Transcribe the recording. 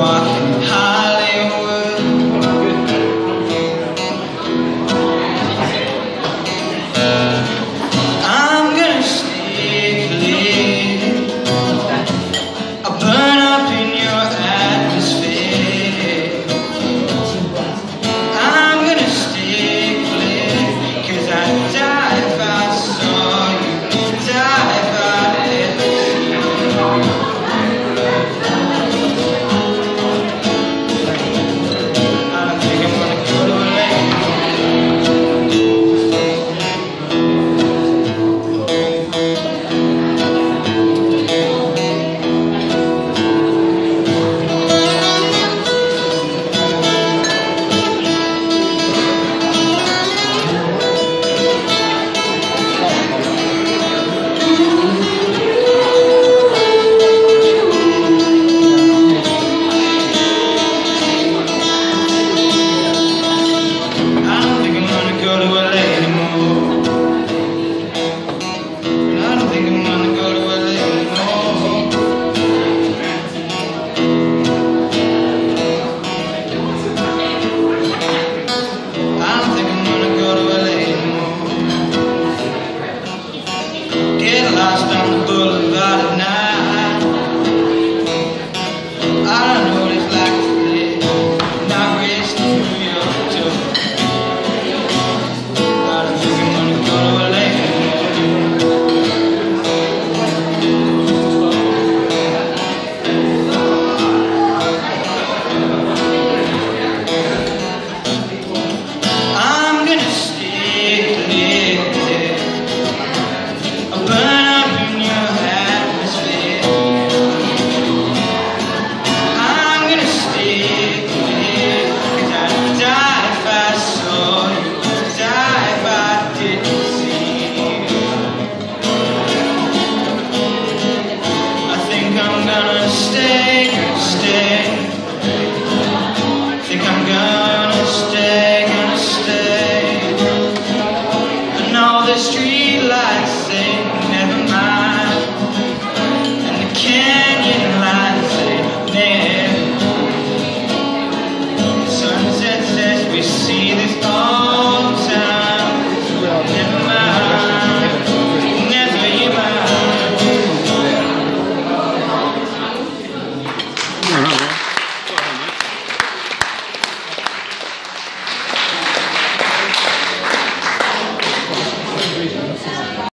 walking astagfirullah